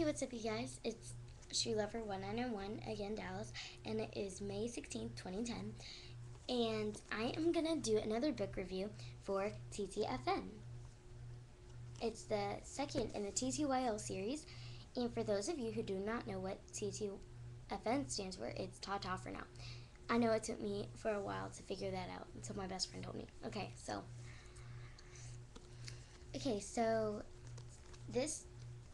Hey, what's up, you guys? It's Shoe Lover 1901, again, Dallas, and it is May 16th, 2010. And I am to do another book review for TTFN. It's the second in the TTYL series, and for those of you who do not know what TTFN stands for, it's Ta-Ta for now. I know it took me for a while to figure that out until my best friend told me. Okay, so. Okay, so this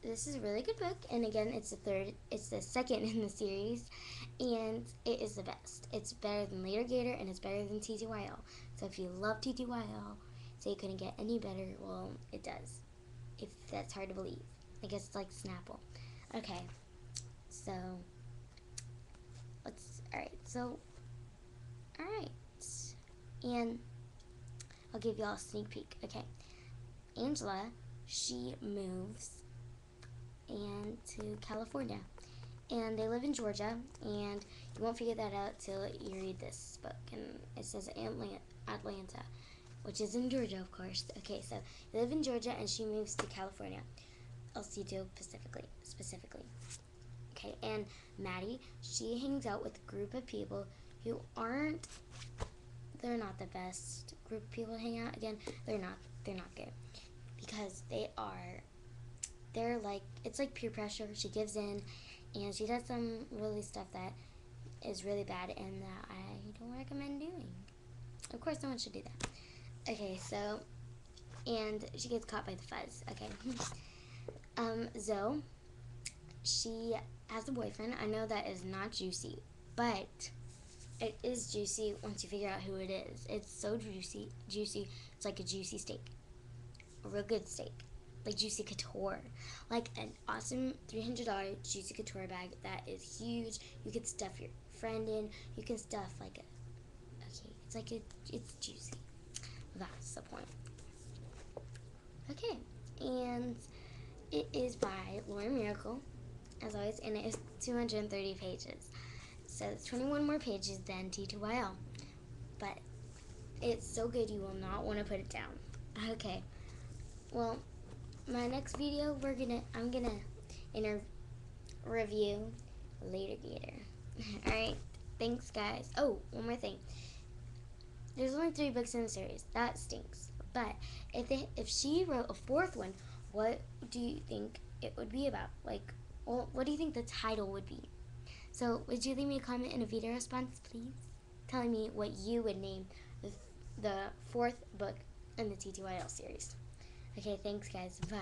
this is a really good book and again it's the third it's the second in the series and it is the best. It's better than later gator and it's better than ttyl so if you love ttyl say you couldn't get any better well it does if that's hard to believe. I guess it's like snapple. Okay so let's all right so all right and i'll give y'all a sneak peek. Okay angela she moves and to California. And they live in Georgia, and you won't figure that out till you read this book. And it says Atlanta, which is in Georgia, of course. Okay, so they live in Georgia, and she moves to California, El Cerrito specifically. Specifically. Okay, and Maddie, she hangs out with a group of people who aren't. They're not the best group of people to hang out. Again, they're not. They're not good because they are they're like it's like peer pressure. She gives in, and she does some really stuff that is really bad and that I don't recommend doing. Of course, no one should do that. Okay, so and she gets caught by the fuzz. Okay, um, Zoe, she has a boyfriend. I know that is not juicy, but it is juicy once you figure out who it is. It's so juicy, juicy. It's like a juicy steak, a real good steak like Juicy Couture. Like an awesome $300 Juicy Couture bag that is huge. You can stuff your friend in. You can stuff like a, okay, it's like a, it's juicy. That's the point. Okay, and it is by Lauren Myracle, as always, and it is 230 pages. So it's 21 more pages than T2YL. But it's so good you will not want to put it down. Okay, well, my next video, we're gonna, I'm gonna inter review Later Gator. Alright, thanks guys. Oh, one more thing. There's only three books in the series. That stinks. But if they, if she wrote a fourth one, what do you think it would be about? Like, well, what do you think the title would be? So, would you leave me a comment in a video response, please? Telling me what you would name the, the fourth book in the TTYL series. Okay, thanks guys. Bye.